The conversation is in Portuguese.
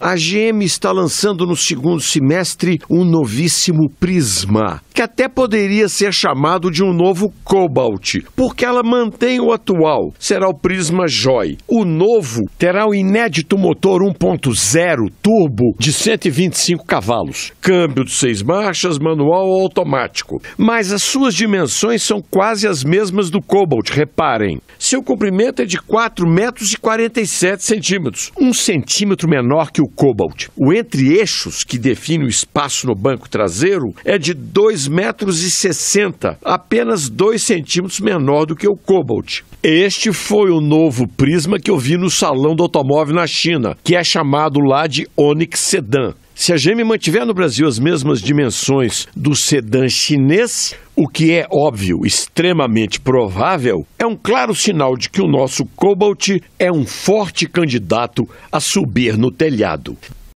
a GM está lançando no segundo semestre um novíssimo Prisma, que até poderia ser chamado de um novo Cobalt, porque ela mantém o atual, será o Prisma Joy. O novo terá o inédito motor 1.0 turbo de 125 cavalos, câmbio de seis marchas, manual ou automático. Mas as suas dimensões são quase as mesmas do Cobalt, reparem. Seu comprimento é de 4 metros e 47 centímetros, um centímetro menor que o Cobalt. O entre-eixos, que define o espaço no banco traseiro, é de 2 metros e 60, apenas 2 centímetros menor do que o Cobalt. Este foi o novo Prisma que eu vi no salão do automóvel na China, que é chamado lá de Onix Sedan. Se a GM mantiver no Brasil as mesmas dimensões do sedã chinês, o que é óbvio, extremamente provável, é um claro sinal de que o nosso Cobalt é um forte candidato a subir no telhado.